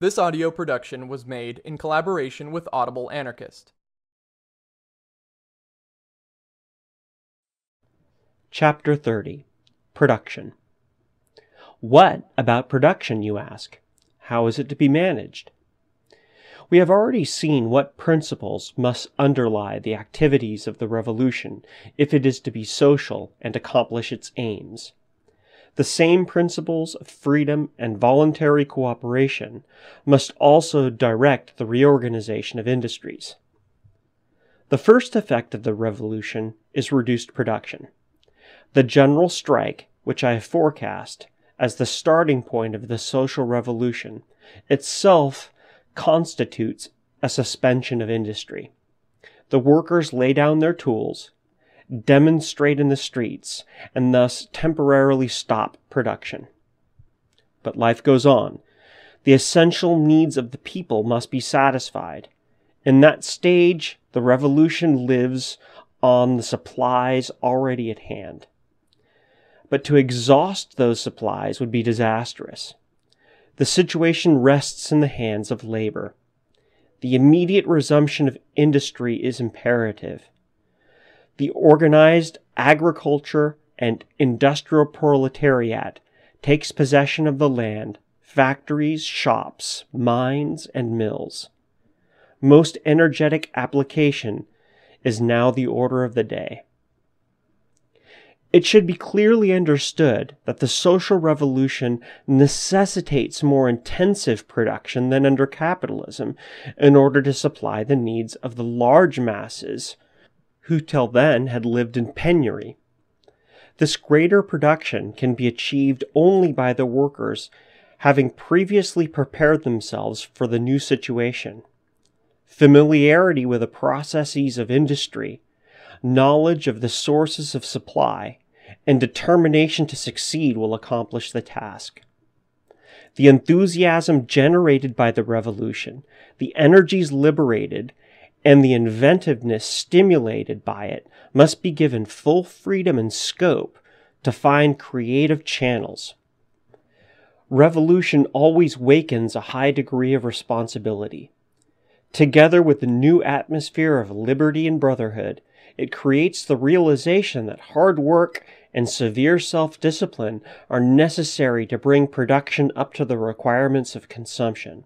This audio production was made in collaboration with Audible Anarchist. Chapter 30 Production What about production, you ask? How is it to be managed? We have already seen what principles must underlie the activities of the revolution if it is to be social and accomplish its aims. The same principles of freedom and voluntary cooperation must also direct the reorganization of industries. The first effect of the revolution is reduced production. The general strike, which I have forecast as the starting point of the social revolution, itself constitutes a suspension of industry. The workers lay down their tools demonstrate in the streets, and thus temporarily stop production. But life goes on. The essential needs of the people must be satisfied. In that stage, the revolution lives on the supplies already at hand. But to exhaust those supplies would be disastrous. The situation rests in the hands of labor. The immediate resumption of industry is imperative the organized agriculture and industrial proletariat takes possession of the land, factories, shops, mines, and mills. Most energetic application is now the order of the day. It should be clearly understood that the social revolution necessitates more intensive production than under capitalism in order to supply the needs of the large masses who till then had lived in penury. This greater production can be achieved only by the workers having previously prepared themselves for the new situation. Familiarity with the processes of industry, knowledge of the sources of supply, and determination to succeed will accomplish the task. The enthusiasm generated by the revolution, the energies liberated, and the inventiveness stimulated by it must be given full freedom and scope to find creative channels. Revolution always wakens a high degree of responsibility. Together with the new atmosphere of liberty and brotherhood, it creates the realization that hard work and severe self discipline are necessary to bring production up to the requirements of consumption.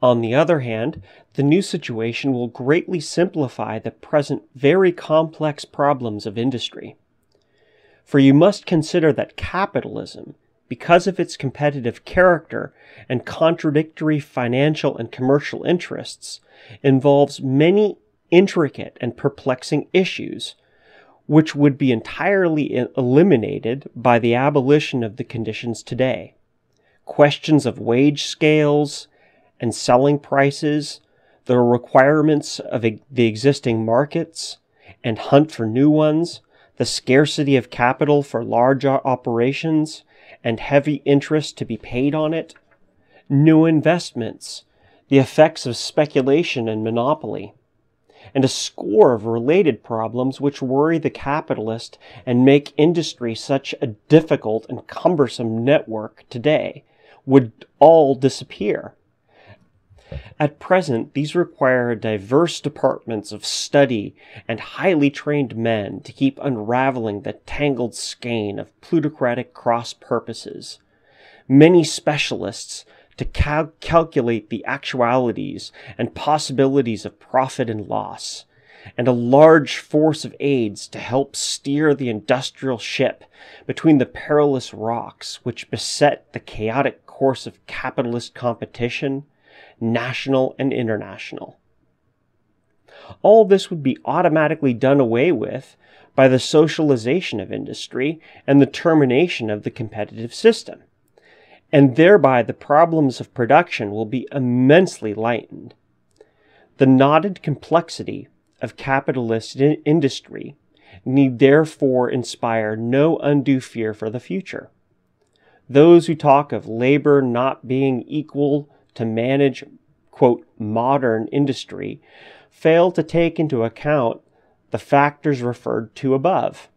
On the other hand, the new situation will greatly simplify the present very complex problems of industry. For you must consider that capitalism, because of its competitive character and contradictory financial and commercial interests, involves many intricate and perplexing issues, which would be entirely eliminated by the abolition of the conditions today. Questions of wage scales, and selling prices, the requirements of the existing markets, and hunt for new ones, the scarcity of capital for large operations, and heavy interest to be paid on it, new investments, the effects of speculation and monopoly, and a score of related problems which worry the capitalist and make industry such a difficult and cumbersome network today would all disappear at present, these require diverse departments of study and highly trained men to keep unraveling the tangled skein of plutocratic cross purposes. Many specialists to cal- calculate the actualities and possibilities of profit and loss, and a large force of aides to help steer the industrial ship between the perilous rocks which beset the chaotic course of capitalist competition national and international. All this would be automatically done away with by the socialization of industry and the termination of the competitive system. And thereby the problems of production will be immensely lightened. The knotted complexity of capitalist in- industry need therefore inspire no undue fear for the future. Those who talk of labor not being equal to manage, quote, modern industry fail to take into account the factors referred to above.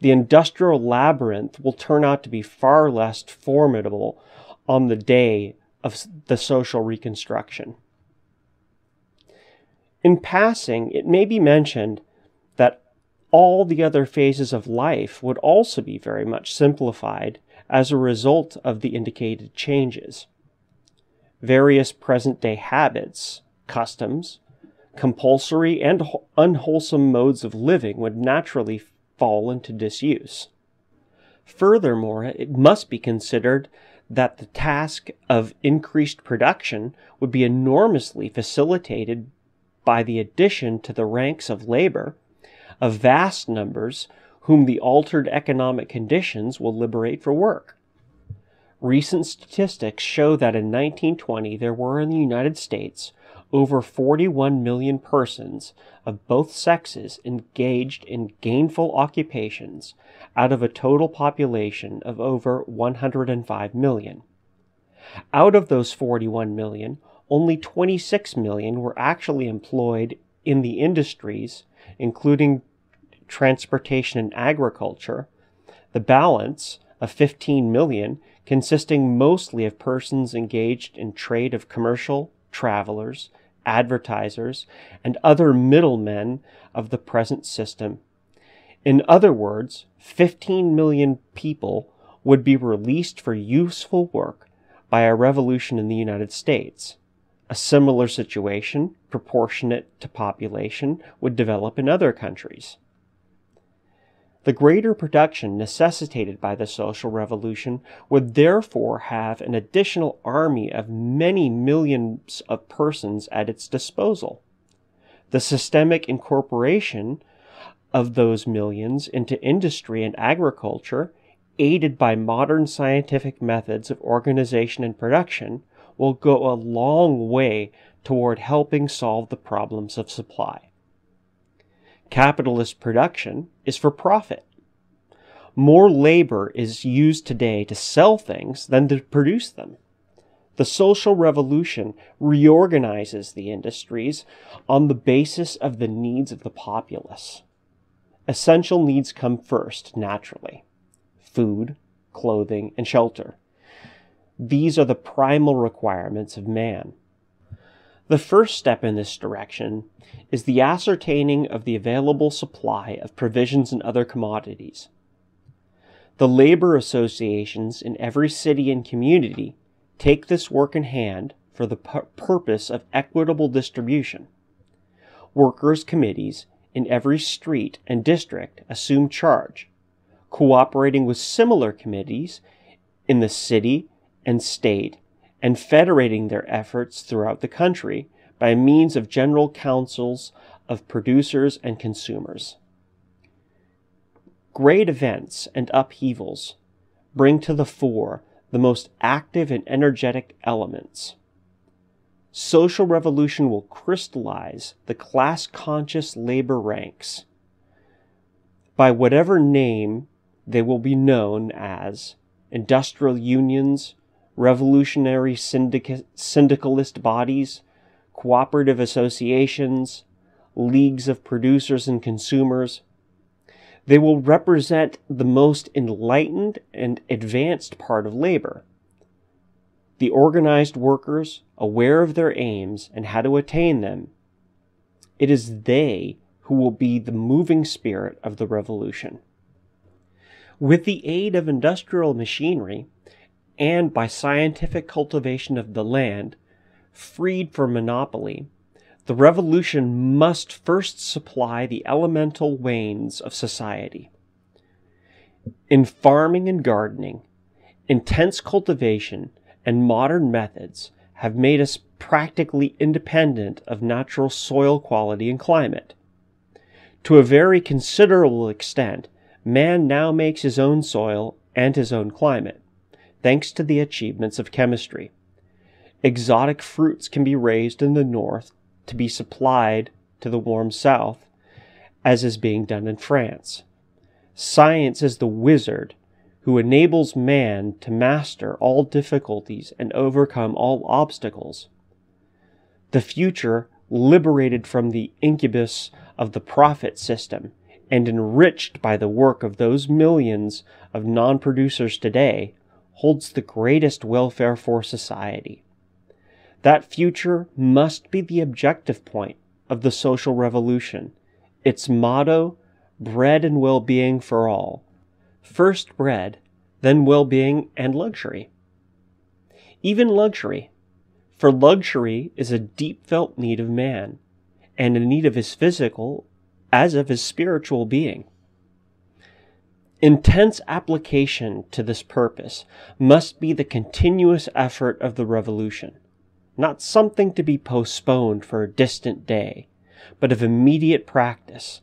The industrial labyrinth will turn out to be far less formidable on the day of the social reconstruction. In passing, it may be mentioned that all the other phases of life would also be very much simplified as a result of the indicated changes. Various present day habits, customs, compulsory and unwholesome modes of living would naturally fall into disuse. Furthermore, it must be considered that the task of increased production would be enormously facilitated by the addition to the ranks of labor of vast numbers whom the altered economic conditions will liberate for work. Recent statistics show that in 1920 there were in the United States over 41 million persons of both sexes engaged in gainful occupations out of a total population of over 105 million. Out of those 41 million, only 26 million were actually employed in the industries, including transportation and agriculture. The balance of 15 million consisting mostly of persons engaged in trade of commercial, travelers, advertisers, and other middlemen of the present system. In other words, 15 million people would be released for useful work by a revolution in the United States. A similar situation, proportionate to population, would develop in other countries. The greater production necessitated by the social revolution would therefore have an additional army of many millions of persons at its disposal. The systemic incorporation of those millions into industry and agriculture, aided by modern scientific methods of organization and production, will go a long way toward helping solve the problems of supply. Capitalist production is for profit. More labor is used today to sell things than to produce them. The social revolution reorganizes the industries on the basis of the needs of the populace. Essential needs come first, naturally food, clothing, and shelter. These are the primal requirements of man. The first step in this direction is the ascertaining of the available supply of provisions and other commodities. The labor associations in every city and community take this work in hand for the pu- purpose of equitable distribution. Workers' committees in every street and district assume charge, cooperating with similar committees in the city and state and federating their efforts throughout the country by means of general councils of producers and consumers. Great events and upheavals bring to the fore the most active and energetic elements. Social revolution will crystallize the class conscious labor ranks. By whatever name they will be known as industrial unions, revolutionary syndic- syndicalist bodies, cooperative associations, leagues of producers and consumers. They will represent the most enlightened and advanced part of labor. The organized workers, aware of their aims and how to attain them, it is they who will be the moving spirit of the revolution. With the aid of industrial machinery, and by scientific cultivation of the land, freed from monopoly, the revolution must first supply the elemental wains of society. In farming and gardening, intense cultivation and modern methods have made us practically independent of natural soil quality and climate. To a very considerable extent, man now makes his own soil and his own climate thanks to the achievements of chemistry. Exotic fruits can be raised in the north to be supplied to the warm south, as is being done in France. Science is the wizard who enables man to master all difficulties and overcome all obstacles. The future, liberated from the incubus of the profit system and enriched by the work of those millions of non producers today, holds the greatest welfare for society. That future must be the objective point of the social revolution. Its motto, bread and well being for all. First bread, then well being and luxury. Even luxury. For luxury is a deep felt need of man, and a need of his physical as of his spiritual being. Intense application to this purpose must be the continuous effort of the revolution, not something to be postponed for a distant day, but of immediate practice.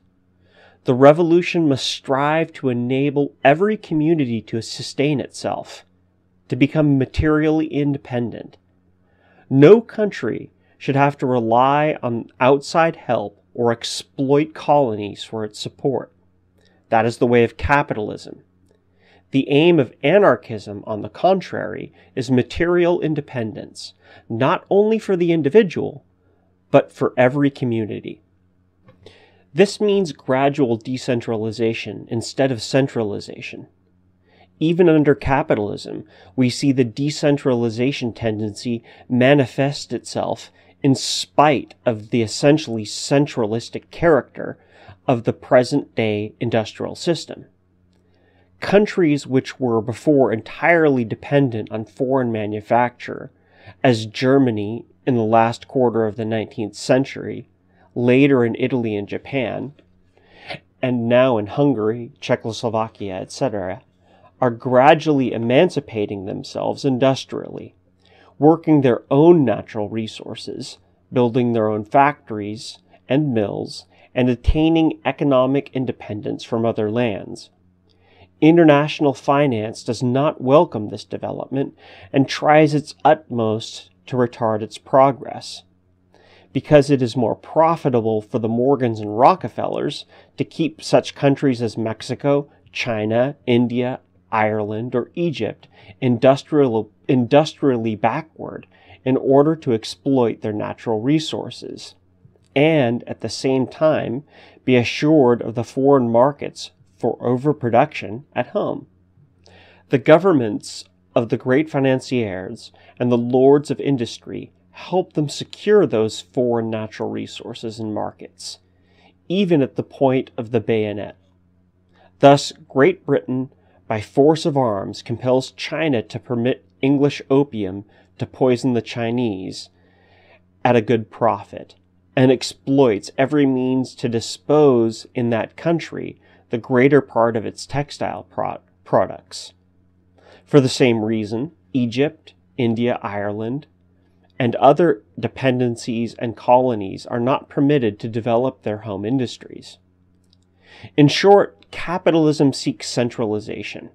The revolution must strive to enable every community to sustain itself, to become materially independent. No country should have to rely on outside help or exploit colonies for its support. That is the way of capitalism. The aim of anarchism, on the contrary, is material independence, not only for the individual, but for every community. This means gradual decentralization instead of centralization. Even under capitalism, we see the decentralization tendency manifest itself in spite of the essentially centralistic character of the present day industrial system. Countries which were before entirely dependent on foreign manufacture, as Germany in the last quarter of the 19th century, later in Italy and Japan, and now in Hungary, Czechoslovakia, etc., are gradually emancipating themselves industrially, working their own natural resources, building their own factories and mills, and attaining economic independence from other lands. International finance does not welcome this development and tries its utmost to retard its progress. Because it is more profitable for the Morgans and Rockefellers to keep such countries as Mexico, China, India, Ireland, or Egypt industrial, industrially backward in order to exploit their natural resources and at the same time be assured of the foreign markets for overproduction at home. The governments of the great financiers and the lords of industry help them secure those foreign natural resources and markets, even at the point of the bayonet. Thus, Great Britain, by force of arms, compels China to permit English opium to poison the Chinese at a good profit and exploits every means to dispose in that country the greater part of its textile pro- products. For the same reason, Egypt, India, Ireland, and other dependencies and colonies are not permitted to develop their home industries. In short, capitalism seeks centralization.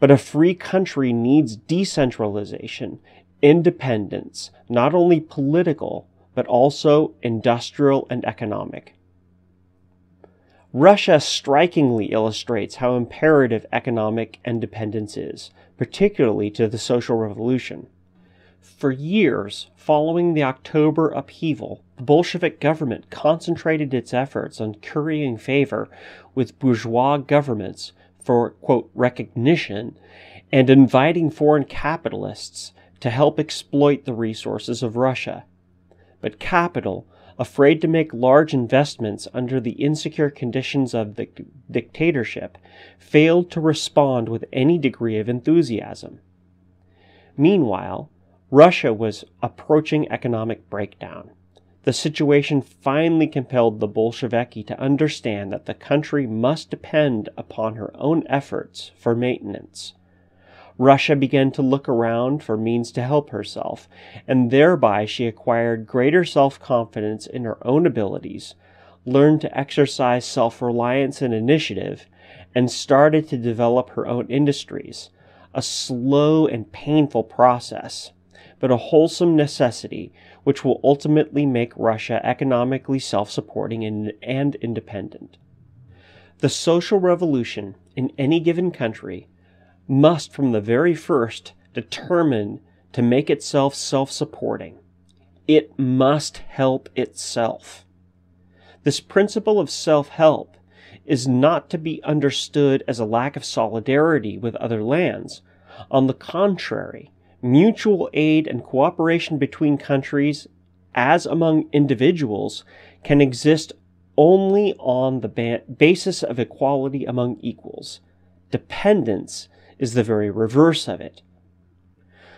But a free country needs decentralization, independence, not only political, but also industrial and economic. Russia strikingly illustrates how imperative economic independence is, particularly to the social revolution. For years following the October upheaval, the Bolshevik government concentrated its efforts on currying favor with bourgeois governments for, quote, recognition and inviting foreign capitalists to help exploit the resources of Russia but capital, afraid to make large investments under the insecure conditions of the dictatorship, failed to respond with any degree of enthusiasm. Meanwhile, Russia was approaching economic breakdown. The situation finally compelled the Bolsheviki to understand that the country must depend upon her own efforts for maintenance. Russia began to look around for means to help herself, and thereby she acquired greater self confidence in her own abilities, learned to exercise self reliance and initiative, and started to develop her own industries. A slow and painful process, but a wholesome necessity which will ultimately make Russia economically self supporting and independent. The social revolution in any given country must from the very first determine to make itself self supporting. It must help itself. This principle of self help is not to be understood as a lack of solidarity with other lands. On the contrary, mutual aid and cooperation between countries, as among individuals, can exist only on the ba- basis of equality among equals. Dependence is the very reverse of it.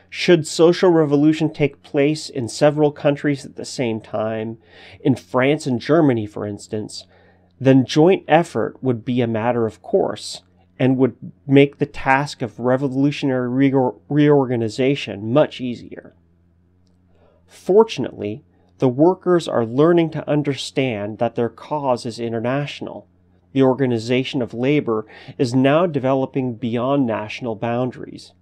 Should social revolution take place in several countries at the same time, in France and Germany, for instance, then joint effort would be a matter of course and would make the task of revolutionary reorganization much easier. Fortunately, the workers are learning to understand that their cause is international. The organization of labor is now developing beyond national boundaries.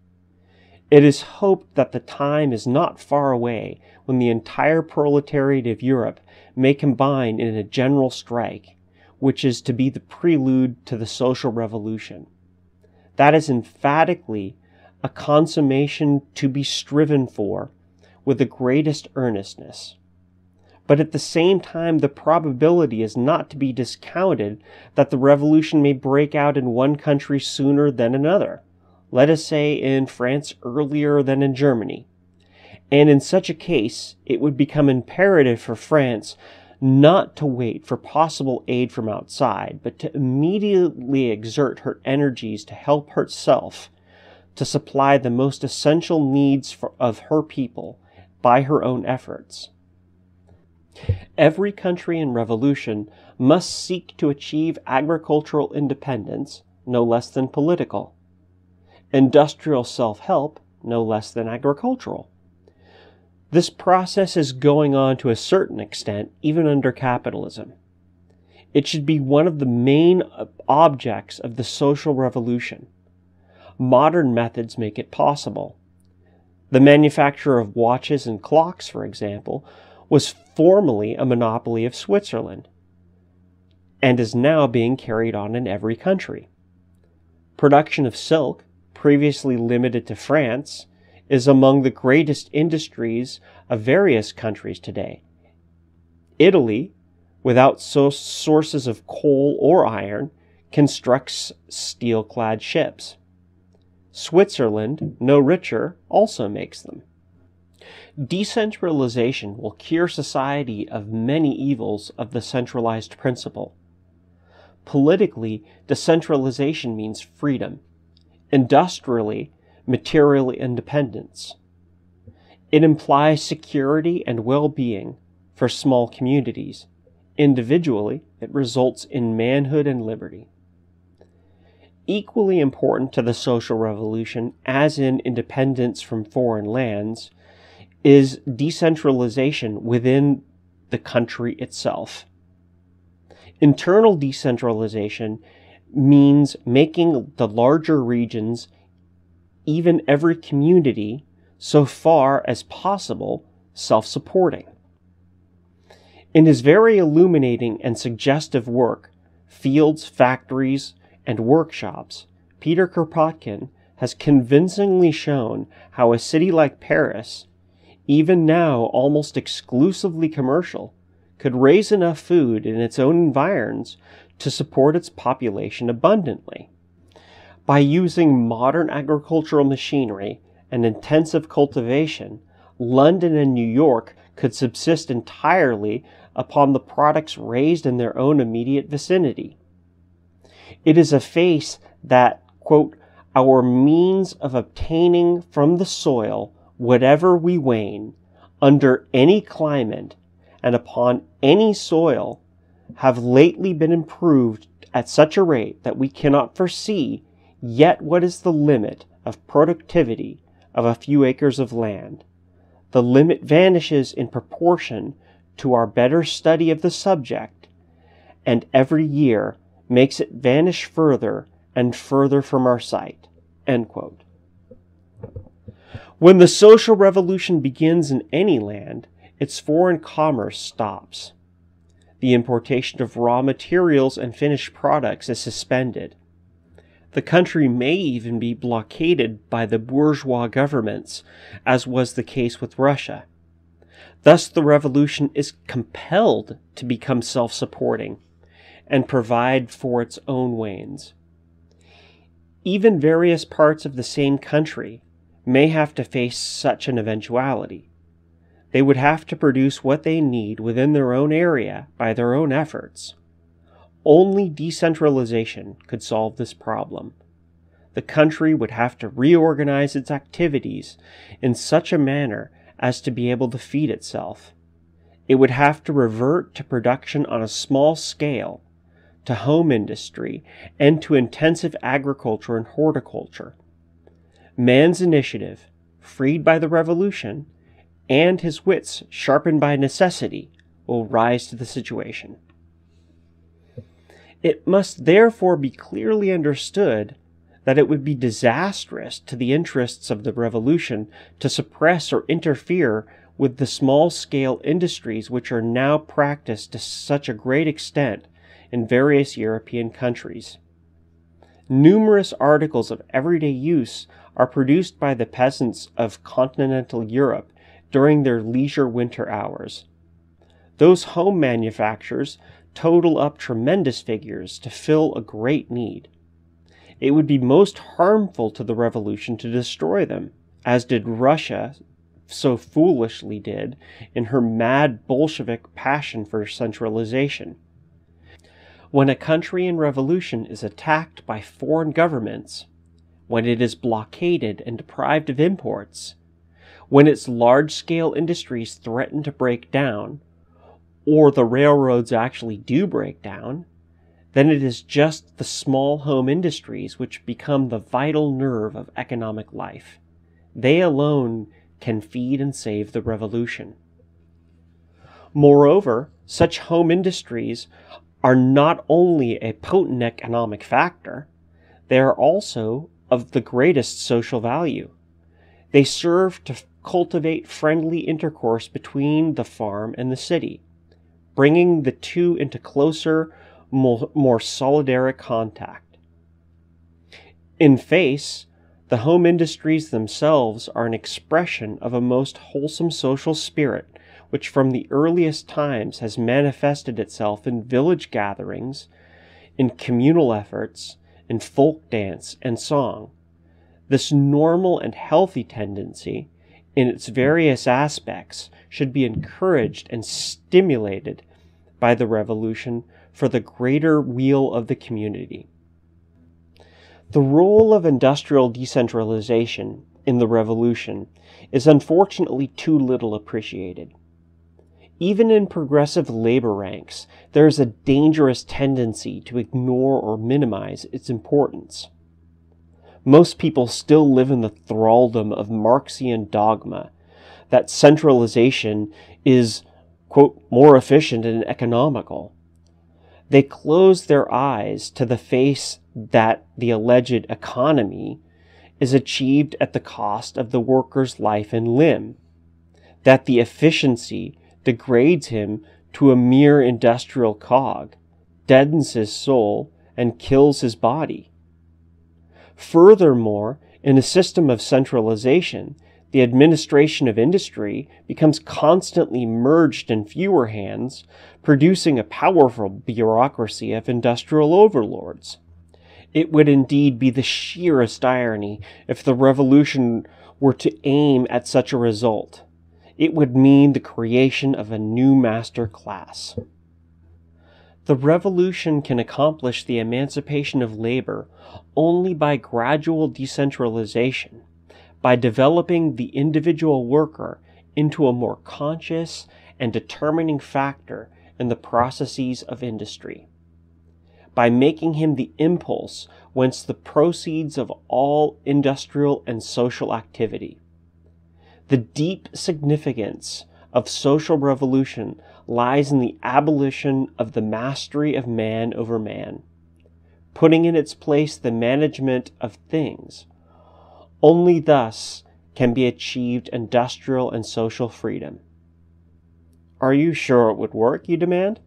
It is hoped that the time is not far away when the entire proletariat of Europe may combine in a general strike which is to be the prelude to the social revolution. That is emphatically a consummation to be striven for with the greatest earnestness. But at the same time, the probability is not to be discounted that the revolution may break out in one country sooner than another, let us say in France earlier than in Germany. And in such a case, it would become imperative for France not to wait for possible aid from outside, but to immediately exert her energies to help herself to supply the most essential needs for, of her people by her own efforts. Every country in revolution must seek to achieve agricultural independence no less than political, industrial self help no less than agricultural. This process is going on to a certain extent even under capitalism. It should be one of the main objects of the social revolution. Modern methods make it possible. The manufacture of watches and clocks, for example, was formerly a monopoly of Switzerland and is now being carried on in every country. Production of silk, previously limited to France, is among the greatest industries of various countries today. Italy, without so sources of coal or iron, constructs steel clad ships. Switzerland, no richer, also makes them. Decentralization will cure society of many evils of the centralized principle. Politically, decentralization means freedom. Industrially, material independence. It implies security and well being for small communities. Individually, it results in manhood and liberty. Equally important to the social revolution, as in independence from foreign lands, is decentralization within the country itself. Internal decentralization means making the larger regions even every community, so far as possible, self supporting. In his very illuminating and suggestive work, Fields, Factories, and Workshops, Peter Kropotkin has convincingly shown how a city like Paris, even now almost exclusively commercial, could raise enough food in its own environs to support its population abundantly. By using modern agricultural machinery and intensive cultivation, London and New York could subsist entirely upon the products raised in their own immediate vicinity. It is a face that, quote, our means of obtaining from the soil whatever we wane, under any climate, and upon any soil, have lately been improved at such a rate that we cannot foresee Yet what is the limit of productivity of a few acres of land? The limit vanishes in proportion to our better study of the subject, and every year makes it vanish further and further from our sight. When the social revolution begins in any land, its foreign commerce stops. The importation of raw materials and finished products is suspended. The country may even be blockaded by the bourgeois governments, as was the case with Russia. Thus, the revolution is compelled to become self supporting and provide for its own wains. Even various parts of the same country may have to face such an eventuality. They would have to produce what they need within their own area by their own efforts. Only decentralization could solve this problem. The country would have to reorganize its activities in such a manner as to be able to feed itself. It would have to revert to production on a small scale, to home industry, and to intensive agriculture and horticulture. Man's initiative, freed by the revolution, and his wits sharpened by necessity, will rise to the situation. It must therefore be clearly understood that it would be disastrous to the interests of the revolution to suppress or interfere with the small scale industries which are now practiced to such a great extent in various European countries. Numerous articles of everyday use are produced by the peasants of continental Europe during their leisure winter hours. Those home manufactures total up tremendous figures to fill a great need. It would be most harmful to the revolution to destroy them, as did Russia so foolishly did in her mad Bolshevik passion for centralization. When a country in revolution is attacked by foreign governments, when it is blockaded and deprived of imports, when its large scale industries threaten to break down, or the railroads actually do break down, then it is just the small home industries which become the vital nerve of economic life. They alone can feed and save the revolution. Moreover, such home industries are not only a potent economic factor, they are also of the greatest social value. They serve to cultivate friendly intercourse between the farm and the city bringing the two into closer, more, more solidaric contact. In face, the home industries themselves are an expression of a most wholesome social spirit which from the earliest times has manifested itself in village gatherings, in communal efforts, in folk dance and song. This normal and healthy tendency, in its various aspects, should be encouraged and stimulated by the revolution for the greater weal of the community. The role of industrial decentralization in the revolution is unfortunately too little appreciated. Even in progressive labor ranks, there is a dangerous tendency to ignore or minimize its importance. Most people still live in the thraldom of Marxian dogma that centralization is, quote, more efficient and economical. They close their eyes to the face that the alleged economy is achieved at the cost of the worker's life and limb, that the efficiency degrades him to a mere industrial cog, deadens his soul, and kills his body. Furthermore, in a system of centralization, the administration of industry becomes constantly merged in fewer hands, producing a powerful bureaucracy of industrial overlords. It would indeed be the sheerest irony if the revolution were to aim at such a result. It would mean the creation of a new master class. The revolution can accomplish the emancipation of labor only by gradual decentralization by developing the individual worker into a more conscious and determining factor in the processes of industry, by making him the impulse whence the proceeds of all industrial and social activity. The deep significance of social revolution lies in the abolition of the mastery of man over man, putting in its place the management of things only thus can be achieved industrial and social freedom. Are you sure it would work, you demand?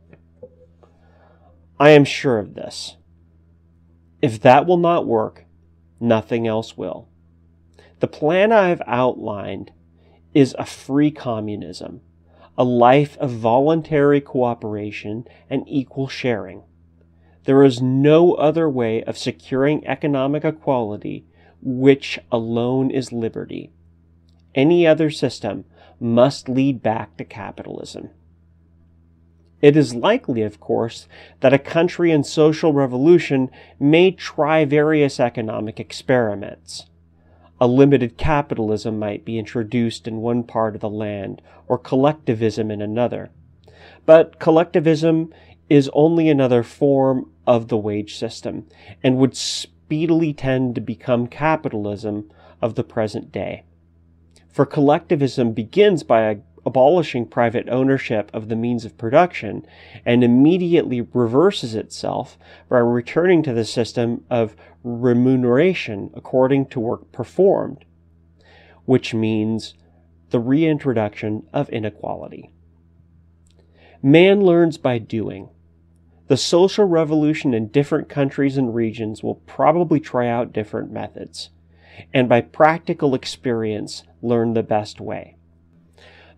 I am sure of this. If that will not work, nothing else will. The plan I have outlined is a free communism, a life of voluntary cooperation and equal sharing. There is no other way of securing economic equality which alone is liberty. Any other system must lead back to capitalism. It is likely, of course, that a country in social revolution may try various economic experiments. A limited capitalism might be introduced in one part of the land, or collectivism in another. But collectivism is only another form of the wage system, and would speedily tend to become capitalism of the present day. For collectivism begins by abolishing private ownership of the means of production and immediately reverses itself by returning to the system of remuneration according to work performed, which means the reintroduction of inequality. Man learns by doing. The social revolution in different countries and regions will probably try out different methods and by practical experience learn the best way.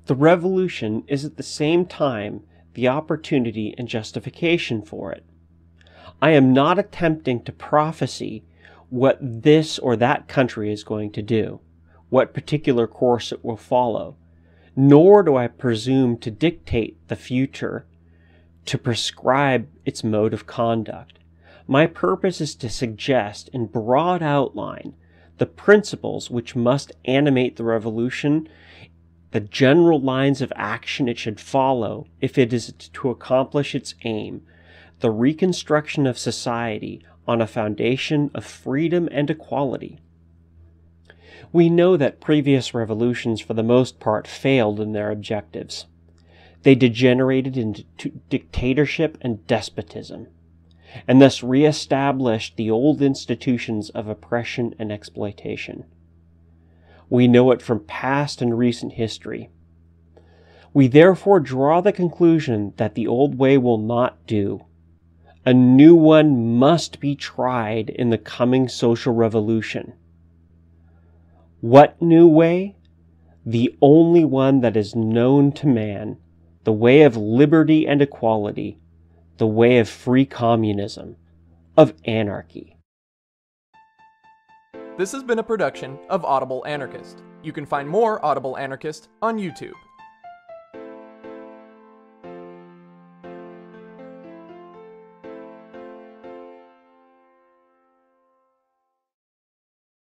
The revolution is at the same time the opportunity and justification for it. I am not attempting to prophesy what this or that country is going to do, what particular course it will follow, nor do I presume to dictate the future, to prescribe its mode of conduct. My purpose is to suggest in broad outline the principles which must animate the revolution, the general lines of action it should follow if it is to accomplish its aim, the reconstruction of society on a foundation of freedom and equality. We know that previous revolutions, for the most part, failed in their objectives. They degenerated into dictatorship and despotism and thus reestablished the old institutions of oppression and exploitation. We know it from past and recent history. We therefore draw the conclusion that the old way will not do. A new one must be tried in the coming social revolution. What new way? The only one that is known to man, the way of liberty and equality, the way of free communism, of anarchy. This has been a production of Audible Anarchist. You can find more Audible Anarchist on YouTube.